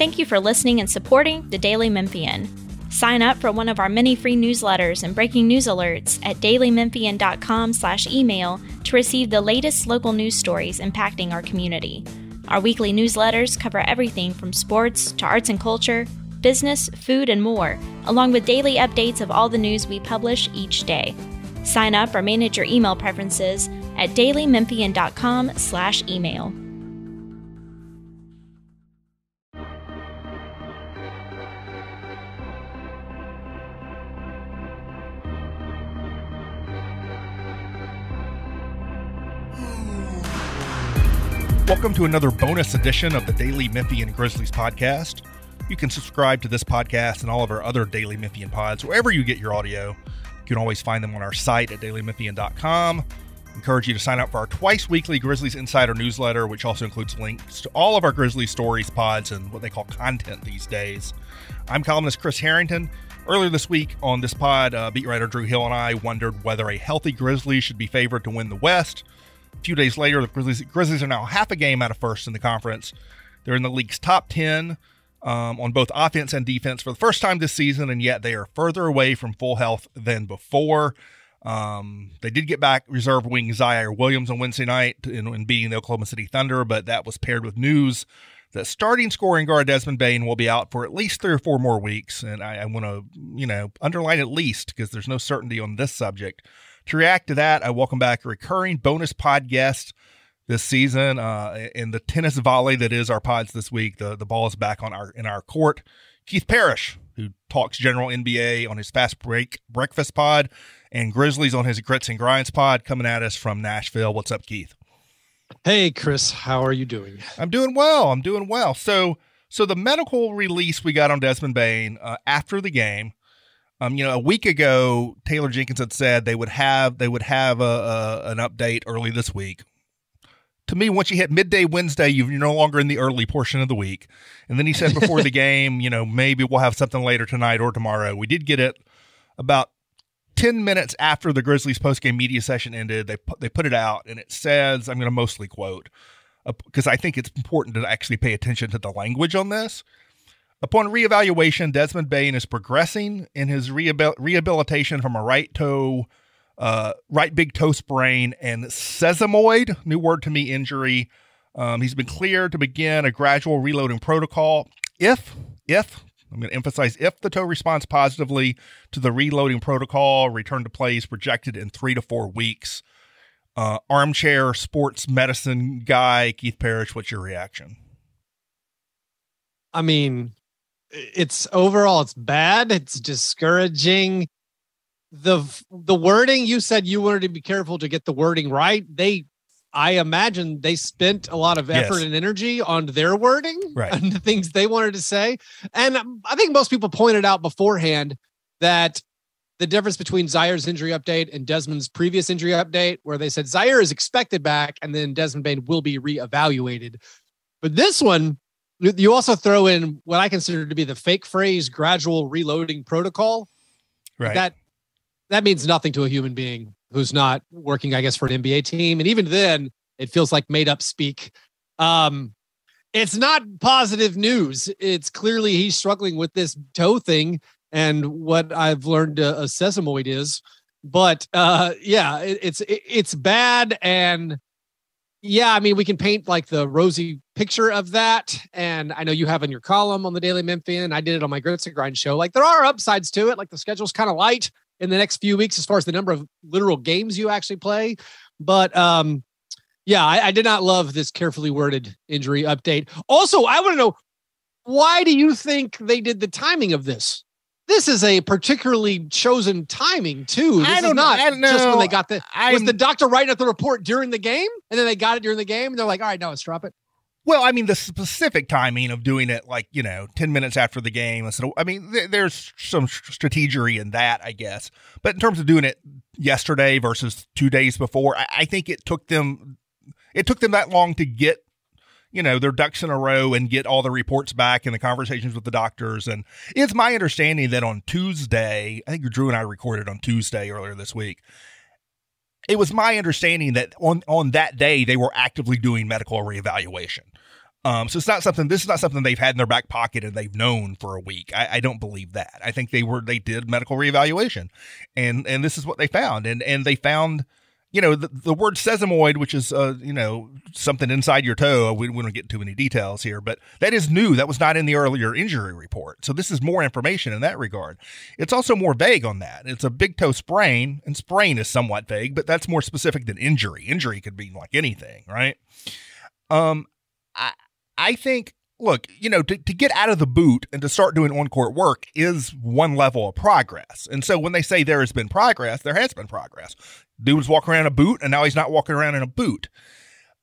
Thank you for listening and supporting the Daily Memphian. Sign up for one of our many free newsletters and breaking news alerts at dailymemphian.com slash email to receive the latest local news stories impacting our community. Our weekly newsletters cover everything from sports to arts and culture, business, food, and more, along with daily updates of all the news we publish each day. Sign up or manage your email preferences at dailymemphian.com Welcome to another bonus edition of the Daily Memphian Grizzlies podcast. You can subscribe to this podcast and all of our other Daily Memphian pods wherever you get your audio. You can always find them on our site at dailymemphian.com. Encourage you to sign up for our twice weekly Grizzlies Insider newsletter, which also includes links to all of our Grizzlies stories, pods, and what they call content these days. I'm columnist Chris Herrington. Earlier this week on this pod, uh, beat writer Drew Hill and I wondered whether a healthy Grizzlies should be favored to win the West. A few days later, the Grizzlies, Grizzlies are now half a game out of first in the conference. They're in the league's top 10 um, on both offense and defense for the first time this season, and yet they are further away from full health than before. Um, they did get back reserve wing Ziaire Williams on Wednesday night in, in, beating the Oklahoma City Thunder, but that was paired with news that starting scoring guard Desmond Bane will be out for at least three or four more weeks. And I, I want to, you know, underline at least because there's no certainty on this subject. To react to that, I welcome back a recurring bonus pod guest this season uh, in the tennis volley that is our pods this week. The the ball is back on our in our court. Keith Parrish, who talks general NBA on his fast break breakfast pod, and Grizzlies on his grits and grinds pod, coming at us from Nashville. What's up, Keith? Hey, Chris. How are you doing? I'm doing well. I'm doing well. So so the medical release we got on Desmond Bane uh, after the game um, you know, a week ago, Taylor Jenkins had said they would have they would have a, a an update early this week. To me, once you hit midday Wednesday, you're no longer in the early portion of the week. And then he said before the game, you know, maybe we'll have something later tonight or tomorrow. We did get it about 10 minutes after the Grizzlies postgame media session ended. They put, they put it out and it says, I'm going to mostly quote, because uh, I think it's important to actually pay attention to the language on this. Upon reevaluation, Desmond Bane is progressing in his rehabil- rehabilitation from a right toe, uh, right big toe sprain and sesamoid, new word to me, injury. Um, he's been cleared to begin a gradual reloading protocol. If, if, I'm going to emphasize if the toe responds positively to the reloading protocol, return to play is projected in three to four weeks. Uh, armchair sports medicine guy, Keith Parrish, what's your reaction? I mean, it's overall it's bad it's discouraging the the wording you said you wanted to be careful to get the wording right they i imagine they spent a lot of effort yes. and energy on their wording right. and the things they wanted to say and i think most people pointed out beforehand that the difference between Ziaire's injury update and Desmond's previous injury update, where they said Ziaire is expected back and then Desmond Bane will be reevaluated. But this one, you also throw in what I consider to be the fake phrase gradual reloading protocol. Right. That that means nothing to a human being who's not working, I guess, for an NBA team. And even then, it feels like made up speak. Um, it's not positive news. It's clearly he's struggling with this toe thing and what I've learned uh, a sesamoid is. But uh, yeah, it, it's it, it's bad and yeah, I mean, we can paint like the rosy picture of that. And I know you have in your column on the Daily Memphian. I did it on my Grits and Grind show. Like there are upsides to it. Like the schedule's kind of light in the next few weeks as far as the number of literal games you actually play. But um, yeah, I, I did not love this carefully worded injury update. Also, I want to know why do you think they did the timing of this? This is a particularly chosen timing too. This I don't, is not I don't know. just when they got the I'm, was the doctor writing up the report during the game and then they got it during the game and they're like, all right, now let's drop it. Well, I mean, the specific timing of doing it, like you know, ten minutes after the game. So, I mean, th- there's some strategery in that, I guess. But in terms of doing it yesterday versus two days before, I, I think it took them it took them that long to get you know, their ducks in a row and get all the reports back and the conversations with the doctors. And it's my understanding that on Tuesday, I think Drew and I recorded on Tuesday earlier this week. It was my understanding that on, on that day, they were actively doing medical reevaluation. Um, so it's not something. This is not something they've had in their back pocket and they've known for a week. I, I don't believe that. I think they were they did medical reevaluation, and and this is what they found. And and they found, you know, the, the word sesamoid, which is uh, you know something inside your toe. We, we don't get too many details here, but that is new. That was not in the earlier injury report. So this is more information in that regard. It's also more vague on that. It's a big toe sprain, and sprain is somewhat vague, but that's more specific than injury. Injury could be like anything, right? Um, I I think, look, you know, to, to get out of the boot and to start doing on court work is one level of progress. And so when they say there has been progress, there has been progress. Dude was walking around a boot and now he's not walking around in a boot.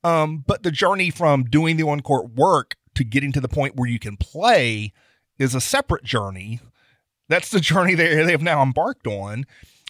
Um, but the journey from doing the on court work to getting to the point where you can play is a separate journey. That's the journey they, they have now embarked on.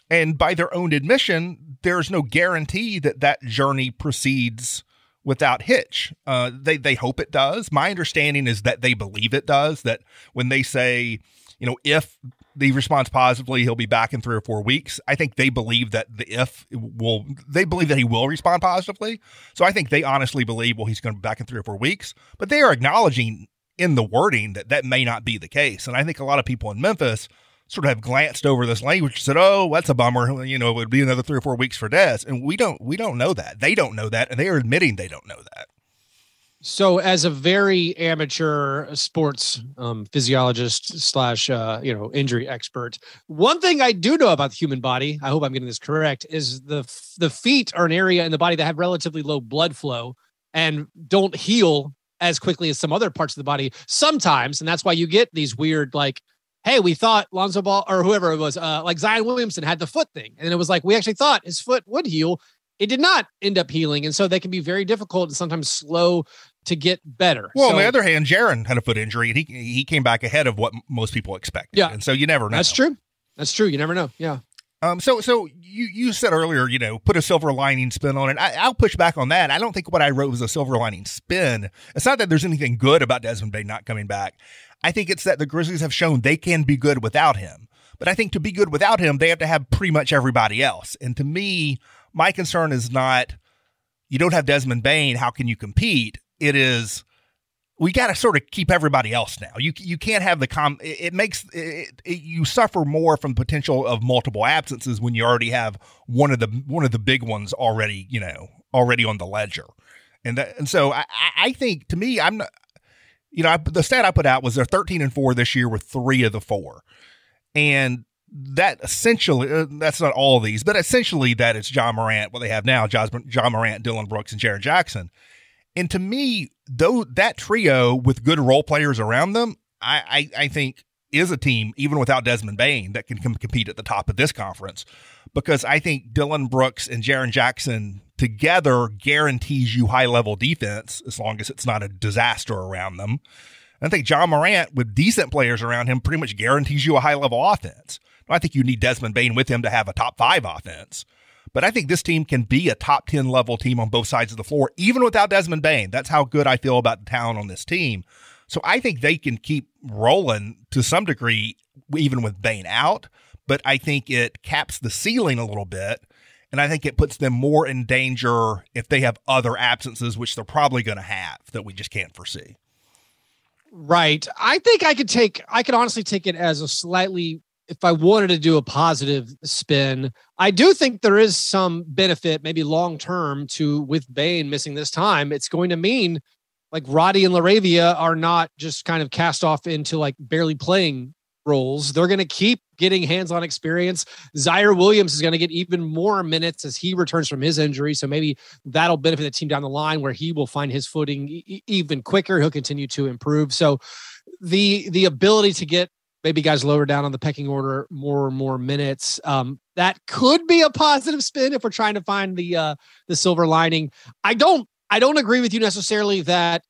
And by their own admission, there's no guarantee that that journey proceeds without hitch. Uh, they they hope it does. My understanding is that they believe it does. That when they say, you know, if he responds positively, he'll be back in three or four weeks. I think they believe that the if will they believe that he will respond positively. So I think they honestly believe well he's going to be back in three or four weeks. But they are acknowledging in the wording that that may not be the case. And I think a lot of people in Memphis sort of have glanced over this language and said, "Oh, that's a bummer." You know, it would be another three or four weeks for Dez, and we don't we don't know that. They don't know that, and they are admitting they don't know that. So, as a very amateur sports um, physiologist slash uh, you know injury expert, one thing I do know about the human body, I hope I'm getting this correct, is the the feet are an area in the body that have relatively low blood flow and don't heal as quickly as some other parts of the body sometimes, and that's why you get these weird like hey, we thought Lonzo Ball or whoever it was, uh, like Zion Williamson had the foot thing. And it was like, we actually thought his foot would heal. It did not end up healing. And so they can be very difficult and sometimes slow to get better. Well, so, on the other hand, Jaren had a foot injury and he he came back ahead of what most people expected. Yeah. And so you never know. That's true. That's true. You never know. Yeah. Um, so, so you you said earlier, you know, put a silver lining spin on it. I, will push back on that. I don't think what I wrote was a silver lining spin. It's not that there's anything good about Desmond Bay not coming back. I think it's that the Grizzlies have shown they can be good without him. But I think to be good without him, they have to have pretty much everybody else. And to me, my concern is not you don't have Desmond Bane, How can you compete? It is we got to sort of keep everybody else now. You you can't have the com. It, it makes it, it, you suffer more from potential of multiple absences when you already have one of the one of the big ones already you know already on the ledger, and that, and so I I think to me I'm not. You know, I, the stat I put out was they're 13 and four this year with three of the four, and that essentially uh, that's not all these, but essentially that is Ja Morant. What they have now, John, Ja Morant, Dillon Brooks, and Jaren Jackson and to me, though that trio with good role players around them, I, I, I think is a team, even without Desmond Bane, that can compete at the top of this conference. Because I think Dillon Brooks and Jaren Jackson together guarantees you high level defense as long as it's not a disaster around them. I think Ja Morant, with decent players around him, pretty much guarantees you a high level offense. I think you need Desmond Bane with him to have a top five offense. But I think this team can be a top 10 level team on both sides of the floor, even without Desmond Bane. That's how good I feel about the talent on this team. So I think they can keep rolling to some degree, even with Bane out. But I think it caps the ceiling a little bit. And I think it puts them more in danger if they have other absences, which they're probably going to have that we just can't foresee. Right. I think I could take, I could honestly take it as a slightly if I wanted to do a positive spin, I do think there is some benefit, maybe long term, to with Bane missing this time. It's going to mean like Roddy and LaRavia are not just kind of cast off into like barely playing roles. They're going to keep getting hands on experience. Ziaire Williams is going to get even more minutes as he returns from his injury. So maybe that'll benefit the team down the line where he will find his footing even quicker. He'll continue to improve. So the the ability to get maybe guys lower down on the pecking order more and more minutes. Um, that could be a positive spin if we're trying to find the uh, the silver lining. I don't I don't agree with you necessarily that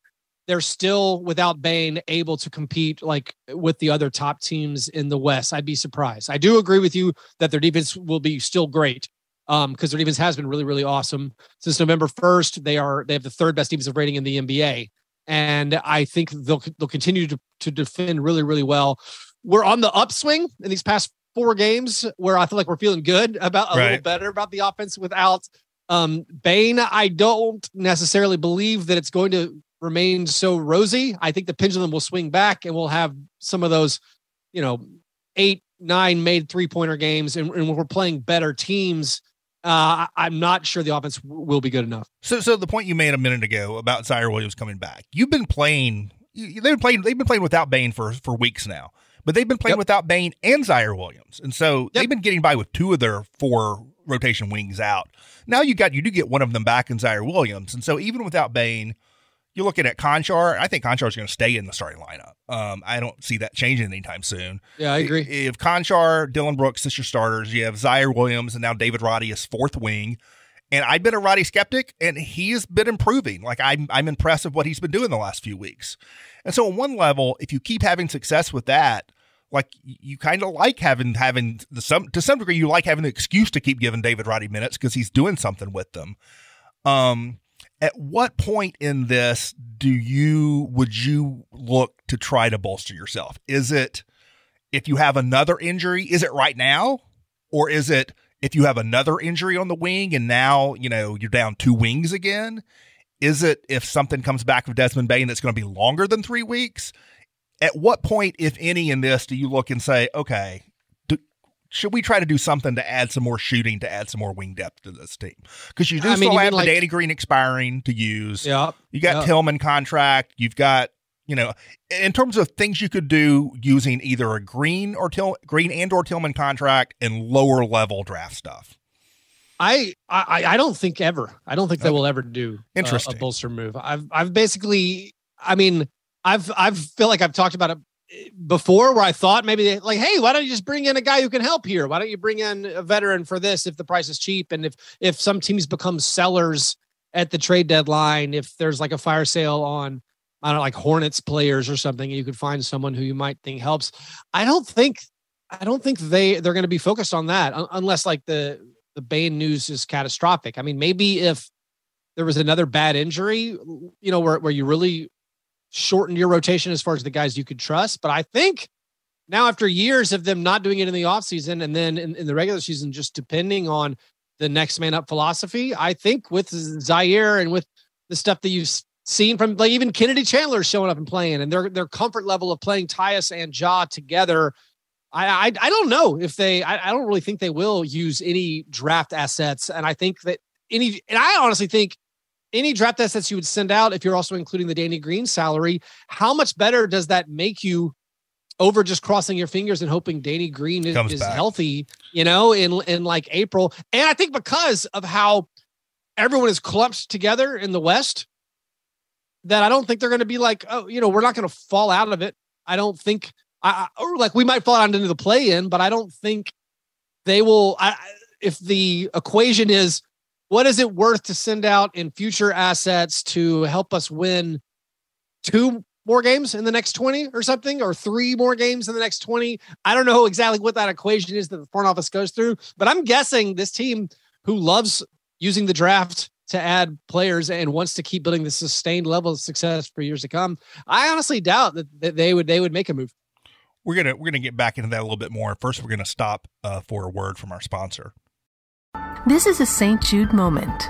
they're still without Bane able to compete like with the other top teams in the West. I'd be surprised. I do agree with you that their defense will be still great um because their defense has been really really awesome since November 1st. They are they have the third best defensive rating in the NBA and I think they'll they'll continue to to defend really really well we're on the upswing in these past four games where I feel like we're feeling good about a right. little better about the offense without um, Bane. I don't necessarily believe that it's going to remain so rosy. I think the pendulum will swing back and we'll have some of those, you know, eight, nine made three pointer games and, and we're playing better teams. Uh, I'm not sure the offense will be good enough. So, so the point you made a minute ago about Ziaire Williams coming back, you've been playing. They've been playing. They've been playing without Bane for for weeks now, but they've been playing yep. without Bane and Ziaire Williams, and so yep. they've been getting by with two of their four rotation wings out. Now you got you do get one of them back in Ziaire Williams, and so even without Bane, you're looking at Konchar. I think Konchar is going to stay in the starting lineup. Um, I don't see that changing anytime soon. Yeah, I agree. If Konchar, Dillon Brooks is your starters, you have Ziaire Williams, and now David Roddy is fourth wing. And I've been a Roddy skeptic, and he has been improving. Like I'm, I'm impressed with what he's been doing the last few weeks. And so, on one level, if you keep having success with that, like you kind of like having having the some to some degree, you like having the excuse to keep giving David Roddy minutes because he's doing something with them. Um, at what point in this do you would you look to try to bolster yourself? Is it if you have another injury? Is it right now, or is it if you have another injury on the wing and now you know you're down two wings again? Is it if something comes back with Desmond Bane that's going to be longer than three weeks? At what point, if any, in this do you look and say, okay, should we try to do something to add some more shooting to add some more wing depth to this team? Because you do I still mean, have the like, Danny Green expiring to use. Yeah, you got yep. Tillman contract. You've got you know, in terms of things you could do using either a Green or Till, Green and or Tillman contract and lower level draft stuff. I I, I don't think ever. I don't think okay. they will ever do uh, Interesting. A, a bolster move. I've I've basically. I mean, I've I've feel like I've talked about it before where I thought maybe they, like, hey, why don't you just bring in a guy who can help here? Why don't you bring in a veteran for this if the price is cheap and if if some teams become sellers at the trade deadline, if there's like a fire sale on I don't know, like Hornets players or something, you could find someone who you might think helps. I don't think I don't think they they're going to be focused on that unless like the the Bane news is catastrophic. I mean, maybe if there was another bad injury, you know, where where you really shortened your rotation as far as the guys you could trust. But I think now, after years of them not doing it in the offseason and then in, in the regular season, just depending on the next man up philosophy, I think with Ziaire and with the stuff that you've seen from like even Kennedy Chandler showing up and playing and their their comfort level of playing Tyus and Ja together. I, I, I don't know if they I, I don't really think they will use any draft assets. And I think that any and I honestly think any draft assets you would send out, if you're also including the Danny Green salary, how much better does that make you over just crossing your fingers and hoping Danny Green is, is healthy, you know, in in like April? And I think because of how everyone is clumped together in the West, that I don't think they're going to be like, oh, you know, we're not going to fall out of it. I don't think, I, or like we might fall out into the play in, but I don't think they will. I, if the equation is what is it worth to send out in future assets to help us win two more games in the next 20 or something or three more games in the next 20 i don't know exactly what that equation is that the front office goes through but i'm guessing this team who loves using the draft to add players and wants to keep building the sustained level of success for years to come i honestly doubt that, that they would they would make a move. We're gonna we're gonna get back into that a little bit more. First we're gonna stop uh, for a word from our sponsor this is a St. Jude moment.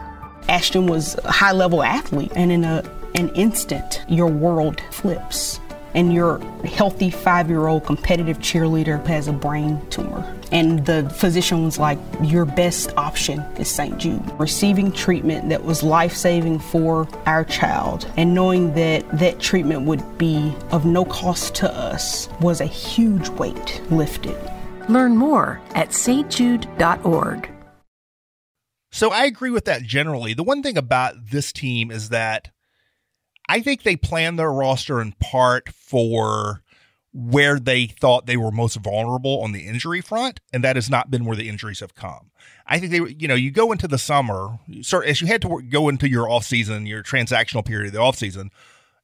Ashton was a high level athlete, and in a, an instant, your world flips. And your healthy five year old competitive cheerleader has a brain tumor. And the physician was like, Your best option is St. Jude. Receiving treatment that was life saving for our child and knowing that that treatment would be of no cost to us was a huge weight lifted. Learn more at stjude.org. So I agree with that generally. The one thing about this team is that I think they planned their roster in part for where they thought they were most vulnerable on the injury front, and that has not been where the injuries have come. I think they, you know, you go into the summer, so as you head to go into your off season, your transactional period of the off season.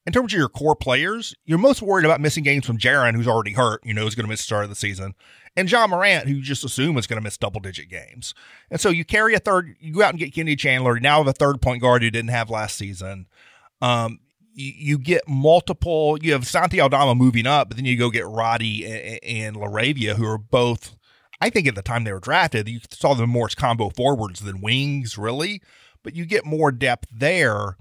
In terms of your core players, you're most worried about missing games from Jaren, who's already hurt, you know, is going to miss the start of the season, and Ja Morant, who you just assume is going to miss double digit games. And so you carry a third, you go out and get Kennedy Chandler. Now have a third point guard you didn't have last season. Um, you, you, get multiple, you have Santi Aldama moving up, but then you go get Roddy and, and LaRavia, who are both, I think at the time they were drafted, you saw them more as combo forwards than wings, really, but you get more depth there.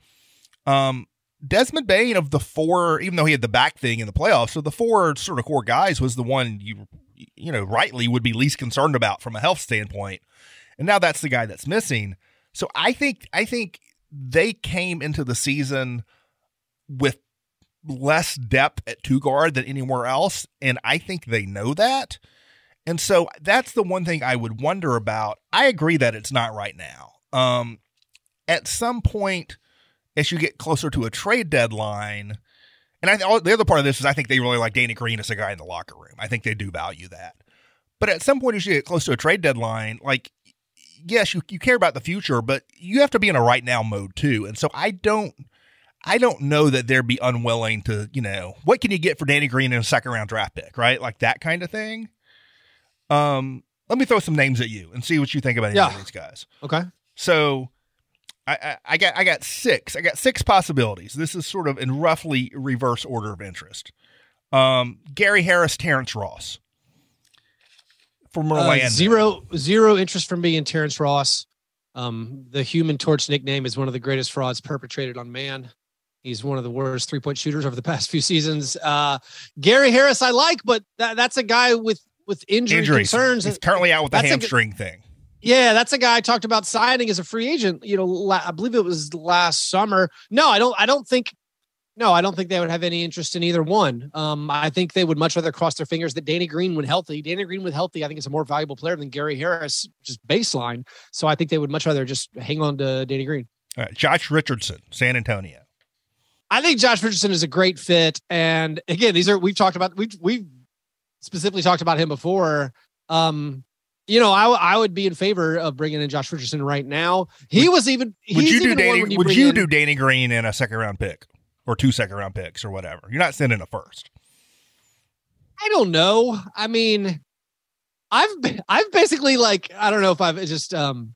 Um, Desmond Bane of the four, even though he had the back thing in the playoffs, of the four sort of core guys was the one you you know rightly would be least concerned about from a health standpoint, and now that's the guy that's missing. So I think I think they came into the season with less depth at two guard than anywhere else, and I think they know that. And so that's the one thing I would wonder about. I agree that it's not right now. Um, at some point, as you get closer to a trade deadline, and I the other part of this is I think they really like Danny Green as a guy in the locker room. I think they do value that. But at some point, as you get close to a trade deadline, like yes, you, you care about the future, but you have to be in a right now mode too. And so I don't I don't know that they'd be unwilling to, you know, what can you get for Danny Green in a second round draft pick, right? Like that kind of thing. Um, let me throw some names at you and see what you think about any Yeah. of these guys. Okay. So I, I, I got I got six. I got six possibilities. This is sort of in roughly reverse order of interest. Um, Gary Harris, Terrence Ross. From Uh, Orlando. zero zero interest from me in Terrence Ross. Um, the Human Torch nickname is one of the greatest frauds perpetrated on man. He's one of the worst three point shooters over the past few seasons. Uh, Gary Harris, I like, but that, that's a guy with with injury Injuries. concerns. He's currently out with the That's a hamstring thing. Yeah, that's a guy I talked about signing as a free agent. You know, la- I believe it was last summer. No, I don't. I don't think. No, I don't think they would have any interest in either one. Um, I think they would much rather cross their fingers that Danny Green would healthy. Danny Green with healthy, I think is a more valuable player than Gary Harris, just baseline. So I think they would much rather just hang on to Danny Green. All right, Josh Richardson, San Antonio. I think Josh Richardson is a great fit. And again, these are we've talked about we've we've specifically talked about him before. Um, you know, I I would be in favor of bringing in Josh Richardson right now. He was even Would you do Danny? when would you in- do Danny Green in a second round pick or two second round picks or whatever? You're not sending a first. I don't know. I mean, I've I've basically like I don't know if I've just um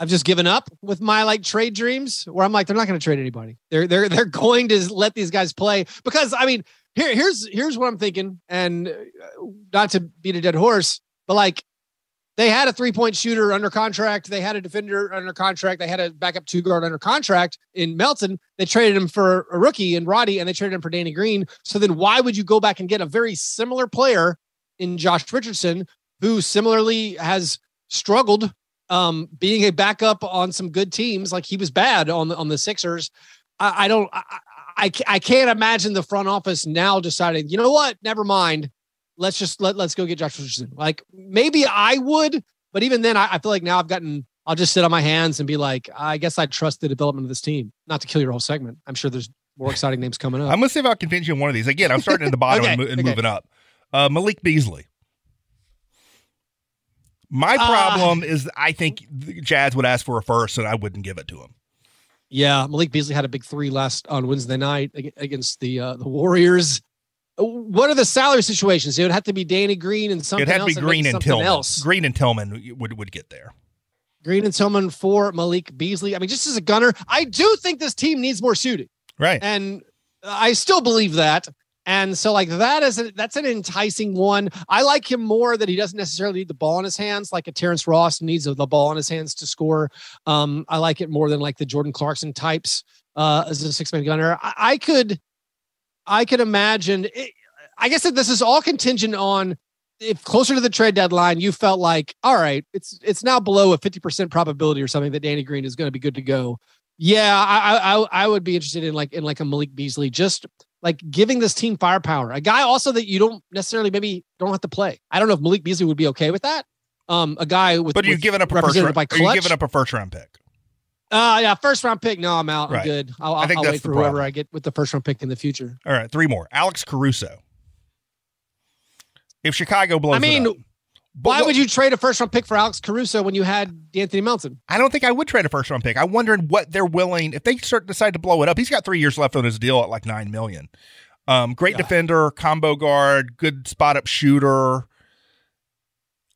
I've just given up with my like trade dreams where I'm like they're not going to trade anybody. They're they're they're going to let these guys play because I mean here here's here's what I'm thinking and uh, not to beat a dead horse but like they had a three point shooter under contract. They had a defender under contract. They had a backup two guard under contract in Melton. They traded him for a rookie in Roddy and they traded him for Danny Green. So then why would you go back and get a very similar player in Josh Richardson, who similarly has struggled um, being a backup on some good teams? Like he was bad on the, on the Sixers. I, I don't, I, I, I can't imagine the front office now deciding, you know what, never mind let's just let let's go get Josh Richardson. Like maybe I would, but even then, I, I feel like now I've gotten. I'll just sit on my hands and be like, I guess I trust the development of this team. Not to kill your whole segment. I'm sure there's more exciting names coming up. I'm gonna see if I can convince you on one of these. Again, I'm starting at the bottom Okay, and, mo- and okay. moving up. Uh, Malik Beasley. My Ah. problem is I think the Jazz would ask for a first, and I wouldn't give it to him. yeah, Malik Beasley had a big three last on Wednesday night against the uh, the Warriors. What are the salary situations? It would have to be Danny Green and something It'd have to be and Green maybe and Tillman. Else. Green and Tillman would would get there. Green and Tillman for Malik Beasley. I mean, just as a gunner, I do think this team needs more shooting. Right. and I still believe that. And so, like that is a, that's an enticing one. I like him more that he doesn't necessarily need the ball in his hands, like a Terrence Ross needs the ball in his hands to score. Um, I like it more than like the Jordan Clarkson types uh, as a six man gunner. I, I could, I could imagine. It, I guess that this is all contingent on if closer to the trade deadline, you felt like, all right, it's it's now below a fifty percent probability or something that Danny Green is going to be good to go. Yeah, I, I I would be interested in like in like a Malik Beasley, just like giving this team firepower. A guy also that you don't necessarily maybe don't have to play. I don't know if Malik Beasley would be okay with that. Um, a guy with But are you with giving up a first round? by Are you giving up a first round pick? Uh, yeah, first round pick. No, I'm out. Right. I'm good. I'll, I'll, think I'll wait for whoever problem. I get with the first round pick in the future. All right, three more. Alex Caruso. If Chicago blows, I mean, up. Why what- would you trade a first round pick for Alex Caruso when you had Anthony Melton? I don't think I would trade a first round pick. I'm wondering what they're willing if they start decide to blow it up. He's got three years left on his deal at like nine million. Um, great Yeah. defender, combo guard, good spot up shooter.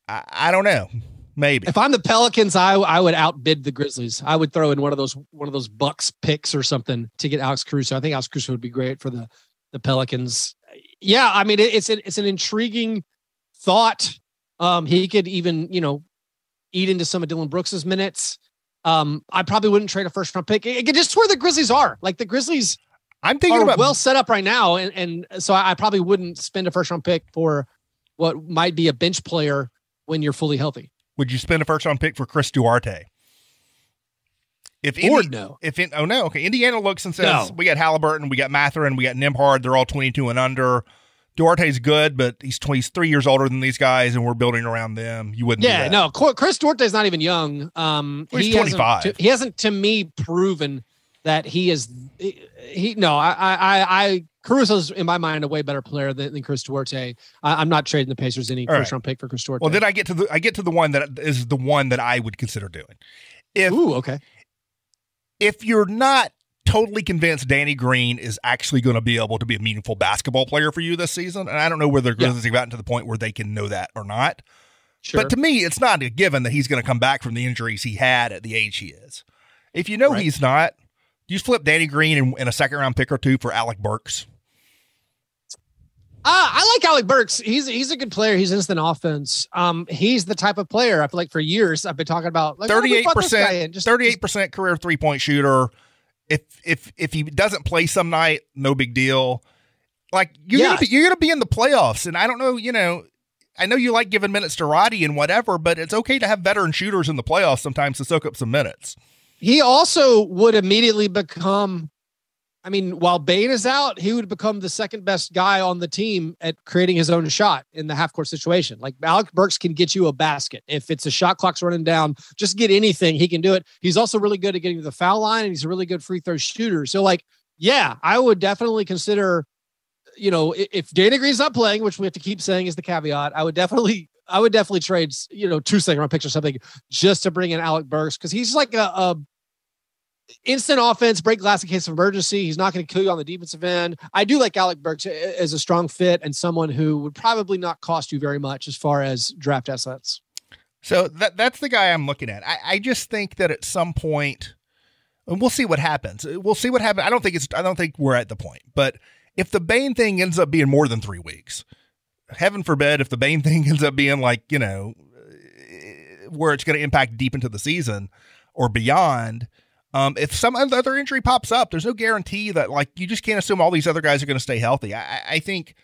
I, I don't know. Maybe. If I'm the Pelicans, I I would outbid the Grizzlies. I would throw in one of those one of those Bucks picks or something to get Alex Caruso. I think Alex Caruso would be great for the the Pelicans. Yeah, I mean it, it's an it's an intriguing thought. Um, he could even you know eat into some of Dillon Brooks's minutes. Um, I probably wouldn't trade a first round pick. It, it, just where the Grizzlies are. Like the Grizzlies I'm thinking about well set up right now, and and so I, I probably wouldn't spend a first round pick for what might be a bench player when you're fully healthy. Would you spend a first round pick for Chris Duarte? If Indi- no. if in, oh no, okay. Indiana looks and says No. we got Halliburton, we got Mathurin, we got Nembhard. They're all 22 and under. Duarte's good, but he's 20, he's three years older than these guys, and we're building around them. You wouldn't. Yeah, no. Chris Duarte's not even young. Um, Well, he's he hasn't 25. to- he hasn't, to me, proven that he is. He, he- no, I, I, I Caruso's in my mind a way better player than, than Chris Duarte. I, I'm not trading the Pacers any All first right. round pick for Chris Duarte. Well, then I get to the I get to the one that is the one that I would consider doing. If Ooh, okay. if you're not totally convinced Danny Green is actually going to be able to be a meaningful basketball player for you this season, and I don't know whether the Yeah. Have gotten to the point where they can know that or not. Sure. But to me, it's not a given that he's going to come back from the injuries he had at the age he is. If you know Right. he's not, you flip Danny Green in, in a second round pick or two for Alec Burks? Uh, I like Alec Burks. He's he's a good player. He's instant offense. Um, he's the type of player I feel like for years I've been talking about. Like, why don't we Thirty eight put this guy in? percent, thirty eight percent career three point shooter. If if if he doesn't play some night, no big deal. Like you're Yeah. gonna be, you're gonna be in the playoffs, and I don't know, you know. I know you like giving minutes to Roddy and whatever, but it's okay to have veteran shooters in the playoffs sometimes to soak up some minutes. He also would immediately become. I mean, while Bane is out, he would become the second best guy on the team at creating his own shot in the half court situation. Like Alec Burks can get you a basket. If it's a shot clock's running down, just get anything, he can do it. He's also really good at getting to the foul line and he's a really good free throw shooter. So, like, yeah, I would definitely consider, you know, if Danny Green's not playing, which we have to keep saying is the caveat, I would definitely, I would definitely trade, you know, two second round picks or something just to bring in Alec Burks because he's like a, a instant offense, break glass in case of emergency. He's not going to kill you on the defensive end. I do like Alec Burks eh, eh, as a strong fit and someone who would probably not cost you very much as far as draft assets. So that that's the guy I'm looking at. I, I just think that at some point, and we'll see what happens. Eh, we'll see what happens. I don't think it's. I don't think we're at the point. But if the Bane thing ends up being more than three weeks, heaven forbid, if the Bane thing ends up being like you know, eh, where it's going to impact deep into the season or beyond. Um, if some other injury pops up, there's no guarantee that like you just can't assume all these other guys are going to stay healthy. I, I- think,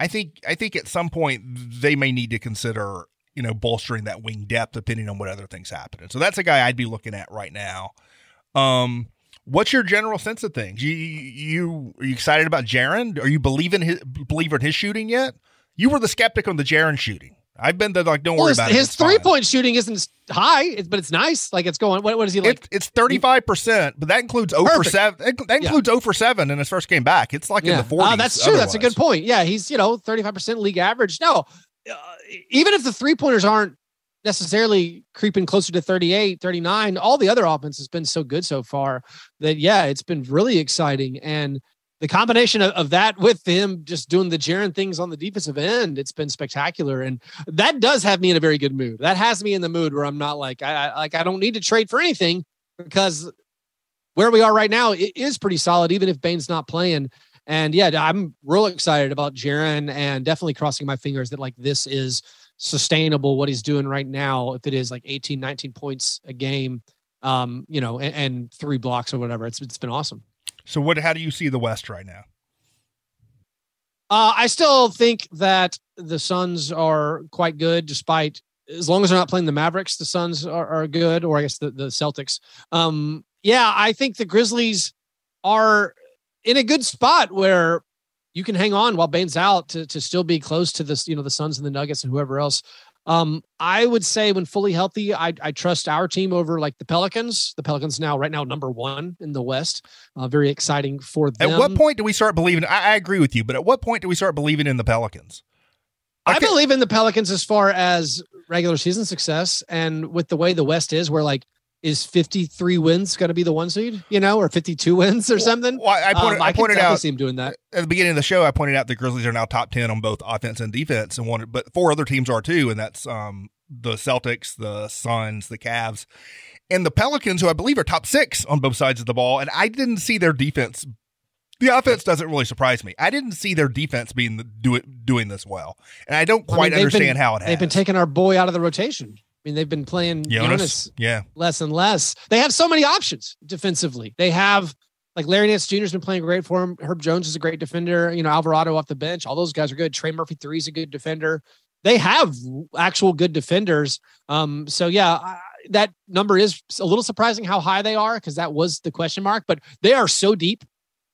I think, I think at some point they may need to consider you know bolstering that wing depth depending on what other things happen. And so that's a guy I'd be looking at right now. Um, what's your general sense of things? You you are you excited about Jaren? Are you believing his believer in his shooting yet? You were the skeptic on the Jaren shooting. I've been the like, don't Well, worry his, about it. his it's fine. three point shooting isn't high, but it's nice. Like it's going. What, what is he like? It's thirty five percent, but that includes zero for seven. That that Yeah. includes zero for seven in his first game back. It's like in the forties. Oh, that's true. That's a good point. Yeah, he's, you know, 35% league average. No, uh, even if the three pointers aren't necessarily creeping closer to 38, 39, all the other offense has been so good so far that, yeah, it's been really exciting. And the combination of, of that with him just doing the Jaren things on the defensive end, it's been spectacular. And that does have me in a very good mood. That has me in the mood where I'm not like, I, I like, I don't need to trade for anything because where we are right now it is pretty solid, even if Bane's not playing. And yeah, I'm real excited about Jaren and definitely crossing my fingers that like this is sustainable what he's doing right now. If it is like 18, 19 points a game, um, you know, and, and three blocks or whatever, it's it's been awesome. So what? How do you see the West right now? Uh, I still think that the Suns are quite good, despite as long as they're not playing the Mavericks, the Suns are, are good, or I guess the, the Celtics. Um, yeah, I think the Grizzlies are in a good spot where you can hang on while Bane's out to to still be close to this, you know, the Suns and the Nuggets and whoever else. Um, I would say when fully healthy, I, I trust our team over like the Pelicans. The Pelicans now, right now, number one in the West. Uh, very exciting for them. At what point do we start believing? I, I agree with you, but at what point do we start believing in the Pelicans? I Okay. believe in the Pelicans as far as regular season success, and with the way the West is, where like is fifty three wins going to be the one seed, you know, or fifty two wins or something. Well, I, I pointed, Um, I could pointed out see him doing that. at the beginning of the show. I pointed out the Grizzlies are now top ten on both offense and defense, and one, but four other teams are too, and that's um, the Celtics, the Suns, the Cavs, and the Pelicans, who I believe are top six on both sides of the ball. And I didn't see their defense. The offense doesn't really surprise me. I didn't see their defense being the, do it, doing this well, and I don't I mean, quite understand been- how it has. They've been taking our boy out of the rotation. Mean, they've been playing Jonas, Jonas yeah. less and less. They have so many options defensively. They have like Larry Nance Jr. has been playing great for him. Herb Jones is a great defender. You know, Alvarado off the bench. All those guys are good. Trey Murphy three is a good defender. They have actual good defenders. Um, so yeah, I, that number is a little surprising how high they are because that was the question mark. But they are so deep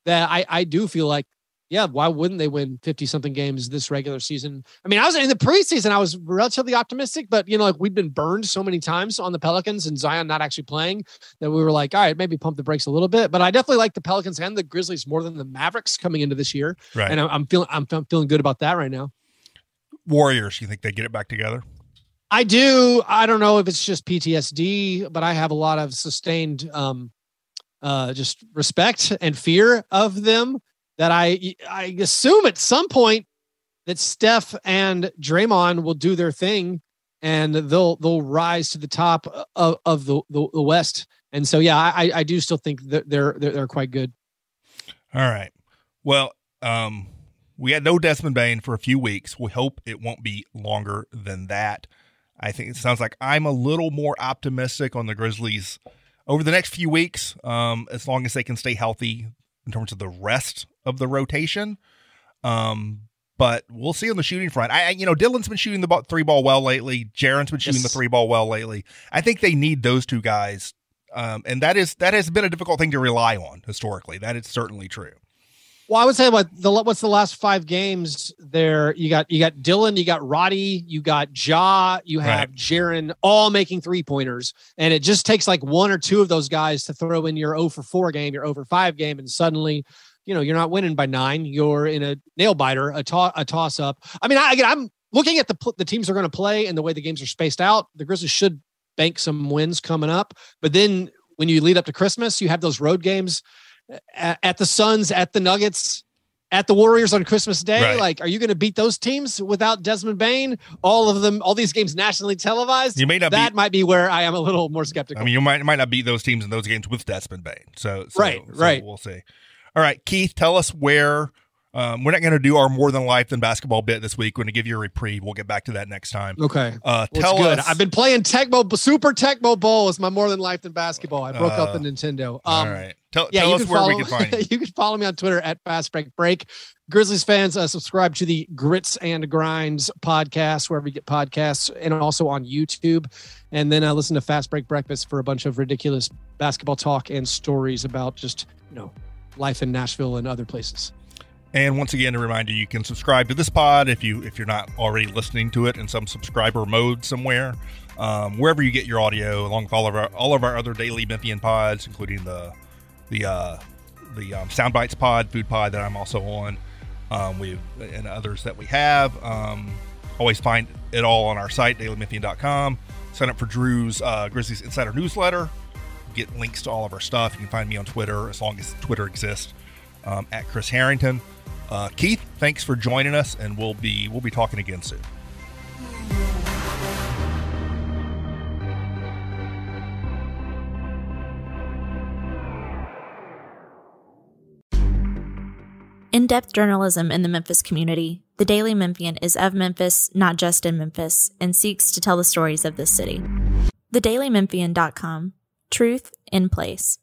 that I I do feel like yeah, why wouldn't they win 50 something games this regular season? I mean, I was in the preseason, I was relatively optimistic, but you know, like we've been burned so many times on the Pelicans and Zion not actually playing that we were like, all right, maybe pump the brakes a little bit. But I definitely like the Pelicans and the Grizzlies more than the Mavericks coming into this year. Right. And I'm, I'm feeling I'm, I'm feeling good about that right now. Warriors, you think they get it back together? I do. I don't know if it's just PTSD, but I have a lot of sustained um uh just respect and fear of them that I I assume at some point that Steph and Draymond will do their thing and they'll they'll rise to the top of, of the, the, the West. And so yeah, I I do still think that they're they're, they're quite good. All right. Well, um we had no Desmond Bane for a few weeks. We hope it won't be longer than that. I think it sounds like I'm a little more optimistic on the Grizzlies over the next few weeks, um, as long as they can stay healthy in terms of the rest of the rotation. Um, but we'll see on the shooting front. I, you know, Dillon's been shooting the ball, three ball well lately. Jaren's been shooting Yes. the three ball well lately. I think they need those two guys, um, and that is that has been a difficult thing to rely on historically. That is certainly true. Well, I would say what the what's the last five games there? You got you got Dillon, you got Roddy, you got Ja, you have Right. Jaren, all making three pointers, and it just takes like one or two of those guys to throw in your 0 for four game, your over five game, and suddenly, you know, you're not winning by nine. You're in a nail biter, a, to- a toss up. I mean, I, again, I'm looking at the pl- the teams are going to play and the way the games are spaced out. The Grizzlies should bank some wins coming up, but then when you lead up to Christmas, you have those road games at, at the Suns, at the Nuggets, at the Warriors on Christmas Day. Right. Like, are you going to beat those teams without Desmond Bane? All of them, all these games nationally televised. You may not that be- might be where I am a little more skeptical. I mean, you might might not beat those teams in those games with Desmond Bane. So, so Right, so right. We'll see. All right, Keith, tell us where. Um, we're not going to do our more than life than basketball bit this week. We're going to give you a reprieve. We'll get back to that next time. okay. Uh, Well, tell good. us. I've been playing Tecmo Super Tecmo Bowl is my more than life than basketball. I broke Uh, up the Nintendo. Um, all right. Tell, yeah, tell you us can where follow, we can find you. you can follow me on Twitter at Fast Break Break. Grizzlies fans, uh, subscribe to the Grits and Grinds podcast wherever you get podcasts, and also on YouTube. And then uh, listen to Fast Break Breakfast for a bunch of ridiculous basketball talk and stories about just you know life in Nashville and other places. And once again, a reminder: you can subscribe to this pod if you if you're not already listening to it in some subscriber mode somewhere, um, wherever you get your audio, along with all of our all of our other daily Memphian pods, including the the uh, the um, Sound Bites pod, Food Pod that I'm also on, um, we and others that we have. Um, always find it all on our site dailymemphian.com. Sign up for Drew's uh, Grizzlies Insider newsletter. Get links to all of our stuff. You can find me on Twitter as long as Twitter exists um, at Chris Herrington. Uh, Keith, thanks for joining us, and we'll be we'll be talking again soon. In depth journalism in the Memphis community, the Daily Memphian is of Memphis, not just in Memphis, and seeks to tell the stories of this city. TheDailyMemphian.com. Truth in place.